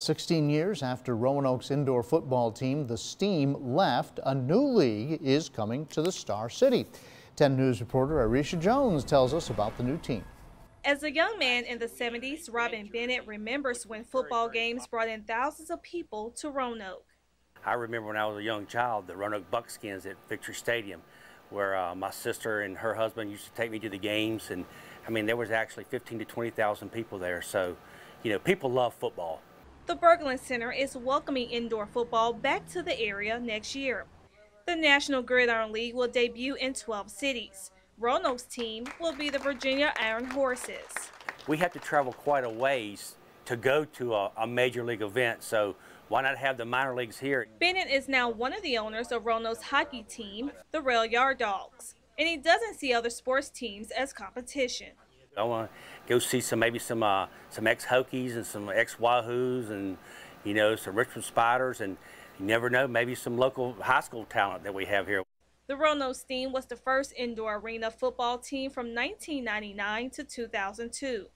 16 years after Roanoke's indoor football team, the Steam, left, a new league is coming to the Star City. 10 News reporter Arisha Jones tells us about the new team. As a young man in the 70s, Robin Bennett remembers when football games brought in thousands of people to Roanoke. I remember when I was a young child, the Roanoke Buckskins at Victory Stadium, where uh, my sister and her husband used to take me to the games. And I mean, there was actually 15 to 20,000 people there. So, you know, people love football. The Berglund Center is welcoming indoor football back to the area next year. The National Gridiron League will debut in 12 cities. Roanoke's team will be the Virginia Iron Horses. We have to travel quite a ways to go to a, a, major league event, so why not have the minor leagues here? Bennett is now one of the owners of Roanoke's hockey team, the Rail Yard Dawgs, and he doesn't see other sports teams as competition. I want to go see some maybe some uh, some ex Hokies and some ex Wahoos and you know some Richmond Spiders and you never know maybe some local high school talent that we have here. The Roanoke Steam was the first indoor arena football team from 1999 to 2002.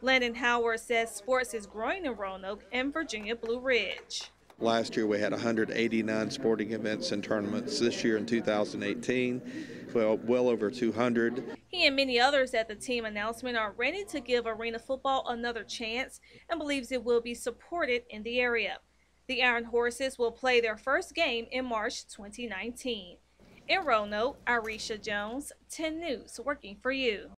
Landon Howard says sports is growing in Roanoke and Virginia Blue Ridge. Last year we had 189 sporting events and tournaments. This year in 2018, well, well over 200. He and many others at the team announcement are ready to give arena football another chance and believes it will be supported in the area. The Iron Horses will play their first game in March 2019. In Roanoke, Arisha Jones, 10 News, working for you.